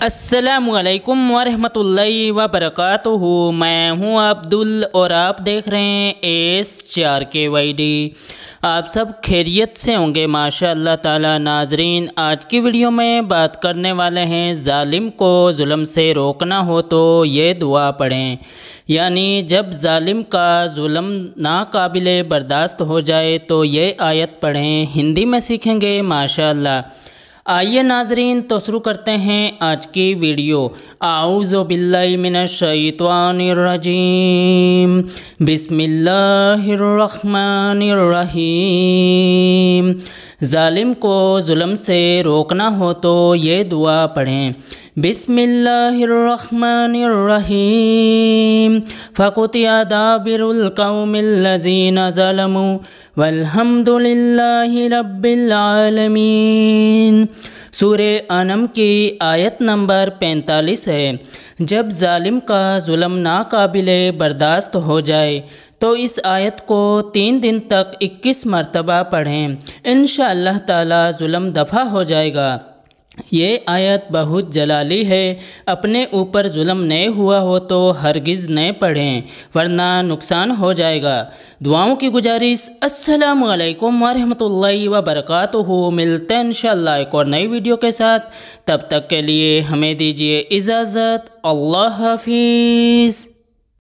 السلام علیکم ورحمۃ اللہ وبرکاتہ میں ہوں عبدال اور آپ دیکھ رہے ہیں ایس چار کے وائی ڈی۔ آپ سب خیریت سے ہوں گے؟ ماشاء اللہ تعالی ناظرین، آج کی ویڈیو میں بات کرنے والے ہیں ظالم کو ظلم سے روکنا ہو تو یہ دعا پڑھیں۔ یعنی جب ظالم کا ظلم ناقابل برداشت ہو جائے تو یہ آیت پڑھیں۔ ہندی میں سیکھیں گے ماشاء اللہ آئیے ناظرین، تو شروع کرتے ہیں آج کی ویڈیو۔ اعوذ باللہ من الشیطان الرجیم۔ بسم اللہ الرحمن الرحیم۔ ظالم کو ظلم سے روکنا ہو تو یہ دعا پڑھیں۔ بسم اللہ الرحمن الرحیم فقطع دابر القوم الذین ظلموا والحمد للہ رب العالمین سورہ انم کی آیت نمبر پینتالیس ہے جب ظالم کا ظلم ناقابل برداشت ہو جائے تو اس آیت کو تین دن تک اکیس مرتبہ پڑھیں انشاءاللہ اللہ تعالی ظلم دفع ہو جائے گا یہ آیت بہت جلالی ہے۔ اپنے اوپر ظلم نہیں ہوا ہو تو ہرگز نہیں پڑھیں، ورنہ نقصان ہو جائے گا۔ دعاؤں کی گزارش، السلام علیکم ورحمۃ اللہ وبرکاتہ۔ ملتے ہیں انشاءاللہ ایک اور نئی ویڈیو کے ساتھ۔ تب تک کے لیے ہمیں دیجیے اجازت۔ اللہ حافظ۔